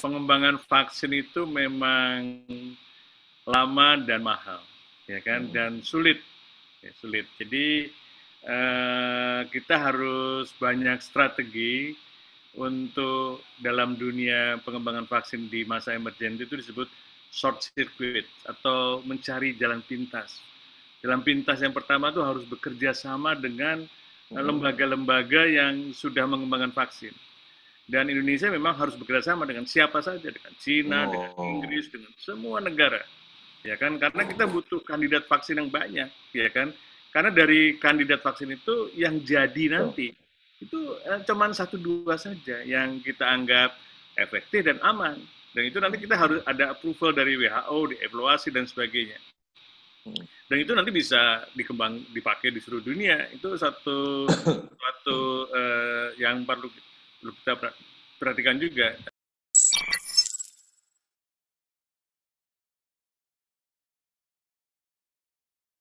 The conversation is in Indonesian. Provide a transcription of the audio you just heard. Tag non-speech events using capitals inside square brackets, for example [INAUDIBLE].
pengembangan vaksin itu memang lama dan mahal, ya kan, dan sulit, ya, sulit. Jadi uh, kita harus banyak strategi untuk dalam dunia pengembangan vaksin di masa emergency itu disebut short circuit atau mencari jalan pintas. Jalan pintas yang pertama itu harus bekerja sama dengan hmm. lembaga-lembaga yang sudah mengembangkan vaksin. Dan Indonesia memang harus bekerja sama dengan siapa saja, dengan Cina, oh. dengan Inggris, dengan semua negara. Ya kan? Karena kita butuh kandidat vaksin yang banyak, ya kan? Karena dari kandidat vaksin itu yang jadi nanti itu eh, cuma satu dua saja yang kita anggap efektif dan aman. Dan itu nanti kita harus ada approval dari WHO, dievaluasi dan sebagainya. Hmm. Dan itu nanti bisa dikembang dipakai di seluruh dunia. Itu satu [COUGHS] satu uh, yang perlu kita perhatikan juga.